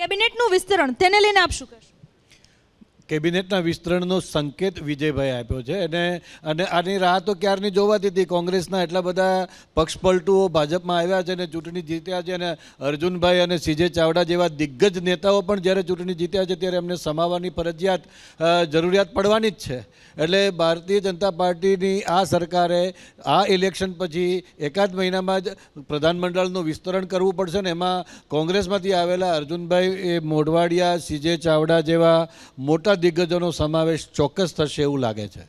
કેબિનેટનું વિસ્તરણ તેને લઈને આપ શું કહેશો? કેબિનેટના વિસ્તરણનો સંકેત વિજયભાઈ આપ્યો છે. અને અને આની રાહ તો ક્યારની જોવાતી હતી? કોંગ્રેસના એટલા બધા પક્ષપલટુઓ ભાજપમાં આવ્યા છે અને ચૂંટણી જીત્યા છે અને અર્જુનભાઈ અને સીજે ચાવડા જેવા દિગ્ગજ નેતાઓ પણ જ્યારે ચૂંટણી જીત્યા છે ત્યારે એમને સમાવવાની ફરજિયાત જરૂરિયાત પડવાની જ છે. એટલે ભારતીય જનતા પાર્ટીની આ સરકારે આ ઇલેક્શન પછી એકાદ મહિનામાં જ પ્રધાનમંડળનું વિસ્તરણ કરવું પડશે ને એમાં કોંગ્રેસમાંથી આવેલા અર્જુનભાઈ, એ મોઢવાડિયા, સીજે ચાવડા જેવા મોટા દિગ્ગજોનો સમાવેશ ચોક્કસ થશે એવું લાગે છે.